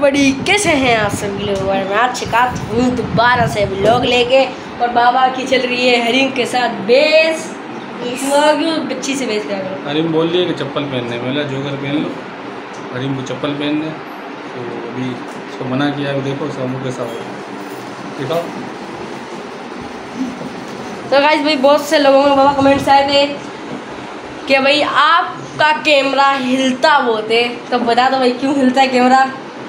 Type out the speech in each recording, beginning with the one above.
बड़ी कैसे हैं आप सभी लोग और मैं? आज शिकायत हूँ दोबारा से लोग लेके और बाबा की चल रही है हरिंग के साथ बेस। बच्ची से बेस क्या करो। हरीम बोल रही है कि चप्पल पहनने बोला जोकर पहन लो। हरीम को चप्पल पहन दे। तो अभी इसको मना किया है देखो सामू कैसा हो दिखाओ। तो गाइस भाई बहुत से लोगों के बाबा कमेंट्स आए थे कि भाई आपका कैमरा हिलता बहुत है। तो बता दो भाई क्यों हिलता है कैमरा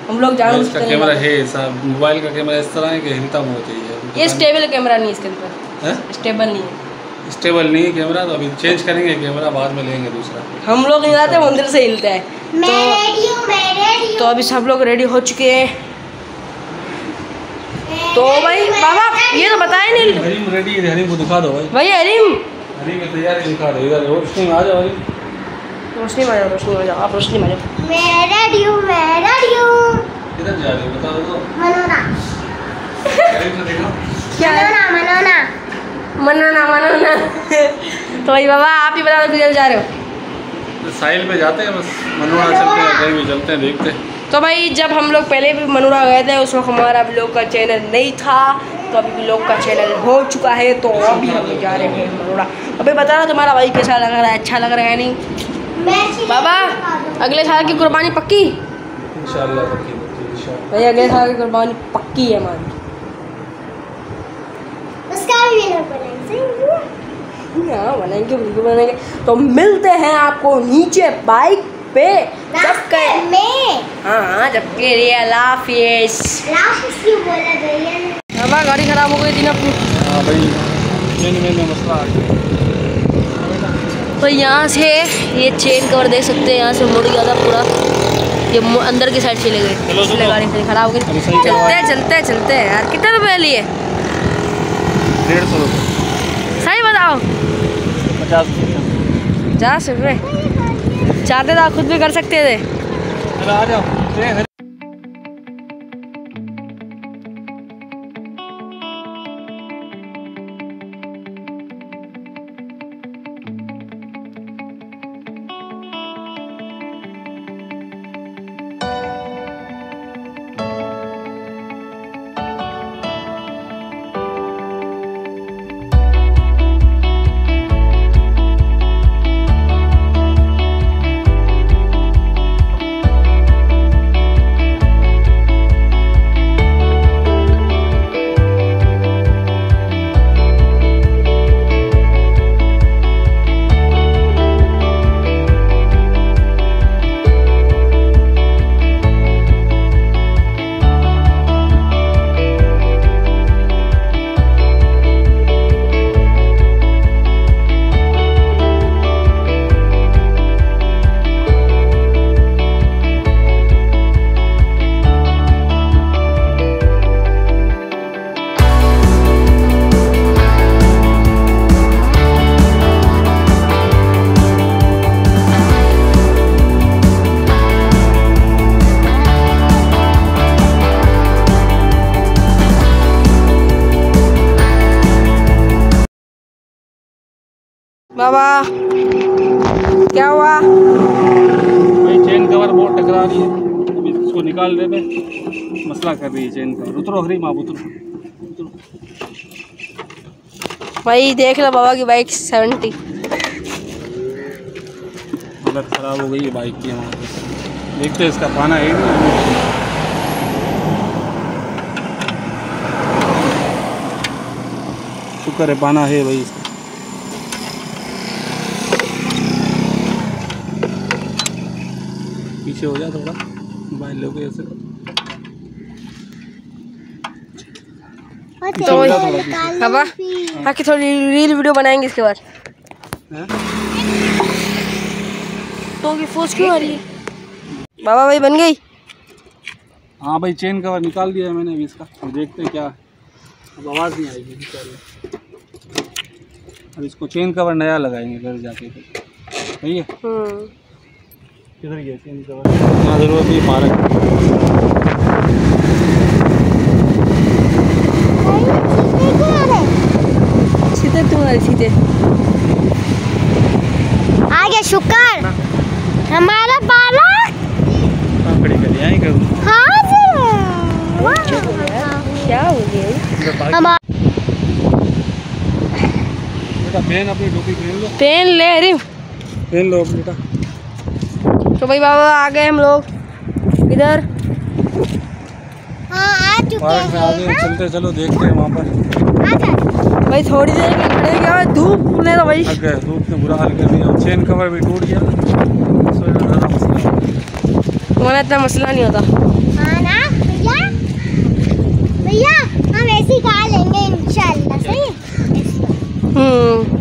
हम लोग जान इसका कैमरा है ऐसा मोबाइल का कैमरा इस तरह है कि हिलता बहुत है ये स्टेबल कैमरा नहीं इसके अंदर। है? स्टेबल नहीं है। स्टेबल नहीं है कैमरा तो अभी चेंज करेंगे कैमरा बाद में लेंगे दूसरा। हम लोग नहीं जाते मंदिर से हिलता है। तो रेडी हूँ मैं रेडी तो अभी सब लोग रेडी हो चुके हैं। तो भाई बाबा ये तो बताया नहीं। हरीम रेडी है हरीम को दिखा दो भाई। भाई हरीम। हरीम की तैयारी दिखा दो इधर आ जाओ हरीम रोशनी में जाओ रोशनी में जाओ आप रोशनी में आ जाओ मैं रेडी हूँ मैं किधर जा रहे हो बता दो मनोना। से देखो क्या है? मनोना मनोना। मनाना मनाना। तो भाई बाबा आप ही बता दो किधर जा रहे हो? तो साहिल पे जाते हैं बस मनोड़ा चलते हैं कहीं भी चलते हैं देखते हैं। तो भाई जब हम लोग पहले भी मनोरा गए थे उस वक्त हमारा ब्लॉग का चैनल नहीं था तो अभी ब्लॉग का चैनल हो चुका है तो अभी हम जा रहे हैं मनोरा अभी बता रहा तुम्हारा भाई कैसा लग रहा है? अच्छा लग रहा है नहीं? बाबा अगले साल की कुर्बानी पक्की? इंशाल्लाह पक्की भाई अगले साल की कुर्बानी पक्की है हमारी उसका भी बनाएँगे है? बनाएँगे बिल्कुल बनाएँगे। तो मिलते हैं आपको नीचे बाइक पे जब के में। हाँ हाँ जब के लिए लाफिस लास्ट क्यों बोला गाड़ी खराब हो गई थी ना अपनी। हाँ भाई चेन में में मसला आ गया। तो यहाँ से ये चेन कवर देख सकते हैं यहाँ से मुड़ गया था पूरा। ये अंदर की साइड चले गए। गाड़ी फिर खराब हो गई सही करवा चलते चलते चलते हैं यार। कितने रुपए लिए? डेढ़ सौ रुपये सही बताओ। पचास पचास रुपये चाहते तो आप खुद भी कर सकते थे। आ जाओ। बाबा क्या हुआ? भाई चेन कवर बहुत टकरा रही है। अभी इसको निकाल देते मसला कर रही है चेन कवर उतरो हरी माँ उतरो उतरो। भाई देख लो बाबा की बाइक सेवेंटी हालत ख़राब हो गई है बाइक की हमारे देखते हैं इसका पाना है। शुक्र है पाना है भाई इसका। पीछे हो जा थोड़ा मोबाइल लोगे ऐसे। तो बाकी थोड़ी रील वीडियो बनाएँगे इसके बाद। तो की फोर्स क्यों आ रही है? बाबा भाई बन गई? हाँ भाई चेन कवर निकाल दिया है मैंने अभी इसका। अब देखते हैं क्या अब आवाज़ नहीं आएगी अब इसको चेन कवर नया लगाएँगे घर जाके। सही है? हम्म। किधर गए थे हाँ ज़रूर अभी पार्क सीधे तुम्हारे सीधे। आ गया शुक्र। हमारा पालक। हाँ क्या? हो गया? पेन अपनी टोपी पेन ले। रही पेन लो बेटा। तो भाई बाबा आ गए हम लोग। इधर। हाँ आ चुके हैं। चलते चलो देखते हैं वहाँ पर। भाई थोड़ी देर के खड़े क्या धूप ने तो भाई। धूप ने बुरा हाल कर दिया। चेन कवर भी टूट गया। तुम्हारा इतना मसला नहीं होता। हाँ भैया? भैया हम ऐसे ही लेंगे इंशाल्लाह सही? हम्म।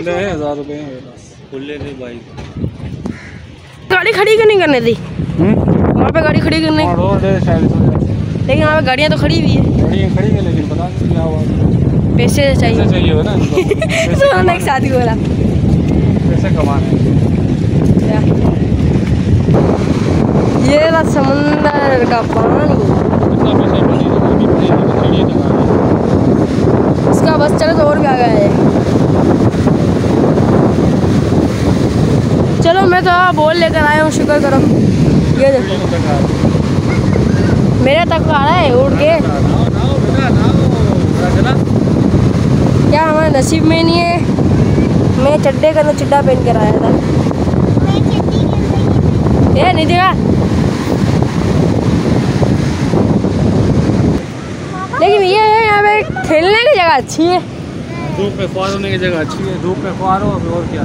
खुले हैं हज़ार रुपये हैं खुले थे बाइक गाड़ी खड़ी क्यों नहीं करने दी? वहाँ पे गाड़ी खड़ी करने लेकिन वहाँ पे गाड़ियाँ तो खड़ी हुई है। गाड़ियाँ खड़ी है लेकिन पता नहीं क्या हुआ। पैसे पैसे चाहिए चाहिए हो ना तो एक शादी बोला। पैसे कमाने। ये रहा समंदर का पानी। तो रही इसका बस चले तो और भी आ गया है? चलो, मैं तो बोल लेकर आया हूँ, शुक्र करो। ये देखो। मेरे तक आ रहा है, उड़ के। क्या हमारे नसीब में नहीं है? मैं चड्डे का ना चिड्डा पहन कर आया था। ये नहीं देखा लेकिन ये है, यहाँ पे खेलने की जगह अच्छी है। धूप में ख्वार होने की जगह अच्छी है। धूप में ख्वार हो और क्या?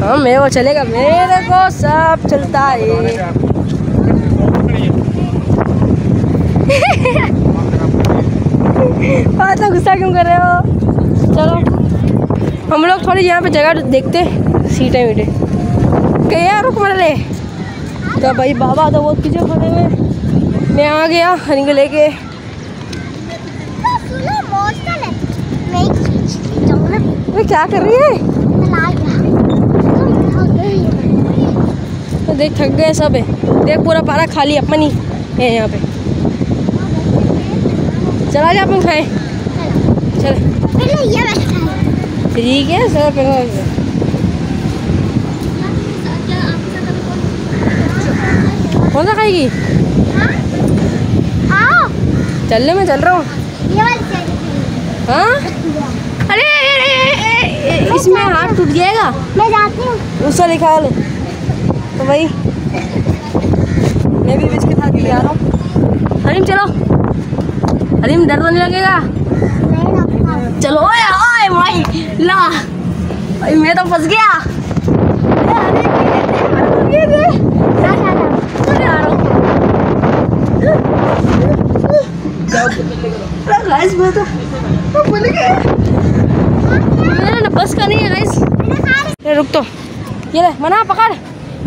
हाँ मेरे को चलेगा मेरे को सब चलता है। हाँ तो गुस्सा क्यों कर रहे हो? चलो। हम लोग थोड़ी यहाँ पे जगह देखते सीटें वीटें। क्या रुक मर ले। तो भाई बाबा तो बहुत पीछे खड़े हुए? मैं आ गया हनी को लेके तो मैं वे क्या कर रही है ला गया तुम हो गई तो देख थक गए सब है। देख पूरा पारा खाली अपन। ही है यहाँ पे। चला जा अपन खाए। चल। ठीक है सर कौन सा खाएगी? चल ले मैं चल रहा हूँ। ये वाली साइड हाँ? अरे अरे, अरे, अरे, अरे, इसमें हाथ टूट जाएगा। मैं जाती हूँ। उसका निकाल। तो भाई मैं भी इसके साथ ही आ रहा हूँ। हरीम, चलो। हरीम, डर तो नहीं लगेगा। चलो, ओए ओए, भाई, ला। भाई, मैं तो फंस गया। मैं तो भूल गया। ना बस का नहीं है रुक तो। ये ले, मना, पकड़।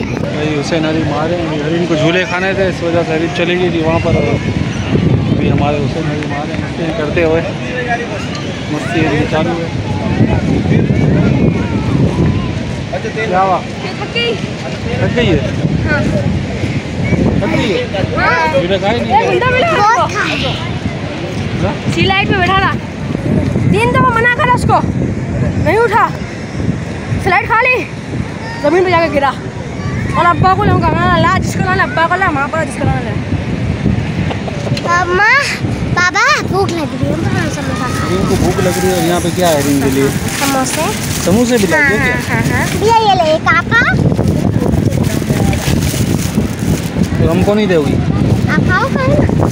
भाई हुसैन हरी मारे हैं हरीम को झूले खाने थे इस वजह से हरीम चली गई थी वहाँ पर अभी हमारे हुसैन हरी मारे हैं मस्ती करते हुए मस्ती अभी चालू है। क्या हुआ? थक। गई है? हाँ। थक गई है। झूले खाए नहीं? सी लाइट पे बैठा था। तीन दफ़ा मना करा उसको। नहीं उठा। स्लाइड खा ली ज़मीन पे जाकर गिरा। और अब्बा को लगा ना ला जिसको लाना अब्बा को ला माँ को ला जिसको लाना ला बाबा भूख लग रही है। खा भूख लग रही है और यहाँ पे क्या है इनके लिए? समोसे? समोसे भी हाँ हाँ हाँ हाँ। भैया ये ले काका तो हमको नहीं दोगी। आप खाओ खाओ